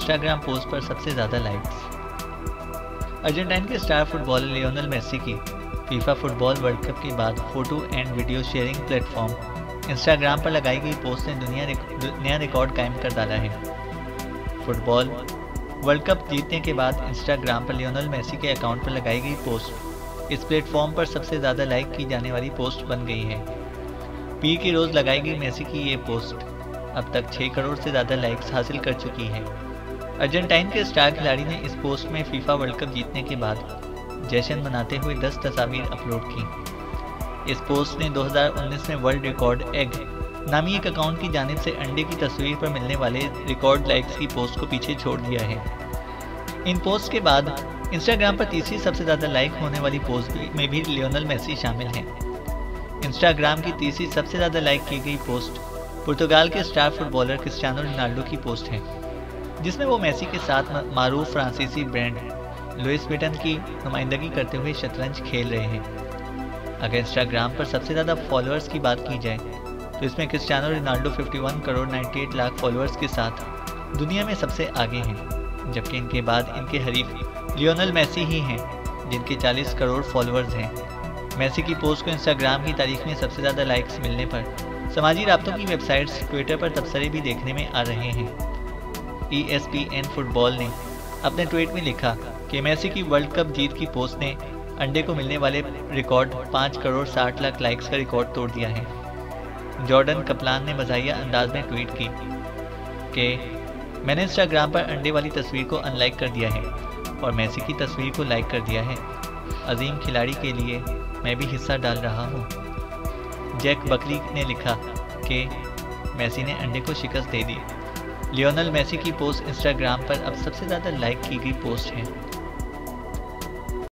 Instagram post पर सबसे ज़्यादा लाइक्स अर्जेंटाइन के स्टार फुटबॉलर लियोनल मेसी की फीफा फुटबॉल वर्ल्ड कप के बाद photo and video sharing platform Instagram पर लगाई गई पोस्ट ने दुनिया नया रिकॉर्ड कायम कर डाला है। फुटबॉल वर्ल्ड कप जीतने के बाद इंस्टाग्राम पर लियोनल मेसी के अकाउंट पर लगाई गई पोस्ट इस प्लेटफॉर्म पर सबसे ज़्यादा लाइक की जाने वाली पोस्ट बन गई है। पी के रोज़ लगाई गई मेसी की ये पोस्ट अब तक 6 करोड़ से ज़्यादा लाइक्स हासिल कर चुकी है। अर्जेंटाइन के स्टार खिलाड़ी ने इस पोस्ट में फीफा वर्ल्ड कप जीतने के बाद जश्न मनाते हुए 10 तस्वीर अपलोड की। इस पोस्ट ने 2019 में वर्ल्ड रिकॉर्ड एग नामी एक अकाउंट की जानब से अंडे की तस्वीर पर मिलने वाले रिकॉर्ड लाइक्स की पोस्ट को पीछे छोड़ दिया है। इन पोस्ट के बाद इंस्टाग्राम पर तीसरी सबसे ज़्यादा लाइक होने वाली पोस्ट में भी लियोनल मेसी शामिल हैं। इंस्टाग्राम की तीसरी सबसे ज़्यादा लाइक की गई पोस्ट पुर्तगाल के स्टार फुटबॉलर क्रिस्टियानो रोनाल्डो की पोस्ट है। जिसमें वो मेसी के साथ मारूफ फ्रांसीसी ब्रांड लुइस विटन की नुमाइंदगी करते हुए शतरंज खेल रहे हैं। अगर इंस्टाग्राम पर सबसे ज़्यादा फॉलोअर्स की बात की जाए तो इसमें Cristiano Ronaldo 51 crore 98 lakh followers के साथ दुनिया में सबसे आगे हैं, जबकि इनके बाद इनके हरीफ लियोनल मैसी ही हैं, जिनके 40 करोड़ फॉलोअर्स हैं। मैसी की पोस्ट को इंस्टाग्राम की तारीख में सबसे ज़्यादा लाइक्स मिलने पर समाजी रबतों की वेबसाइट्स ट्विटर पर तबसरे भी देखने में आ रहे हैं। E S P N football ने अपने ट्वीट में लिखा कि मैसी की वर्ल्ड कप जीत की पोस्ट ने अंडे को मिलने वाले रिकॉर्ड पाँच करोड़ साठ लाख लाइक्स का रिकॉर्ड तोड़ दिया है। जॉर्डन कपलान ने मजाया अंदाज में ट्वीट की कि मैंने इंस्टाग्राम पर अंडे वाली तस्वीर को अनलाइक कर दिया है और मैसी की तस्वीर को लाइक कर दिया है। अजीम खिलाड़ी के लिए मैं भी हिस्सा डाल रहा हूँ। जैक बकरी ने लिखा कि मैसी ने अंडे को शिकस्त दे दी। लियोनल मेसी की पोस्ट इंस्टाग्राम पर अब सबसे ज़्यादा लाइक की गई पोस्ट है।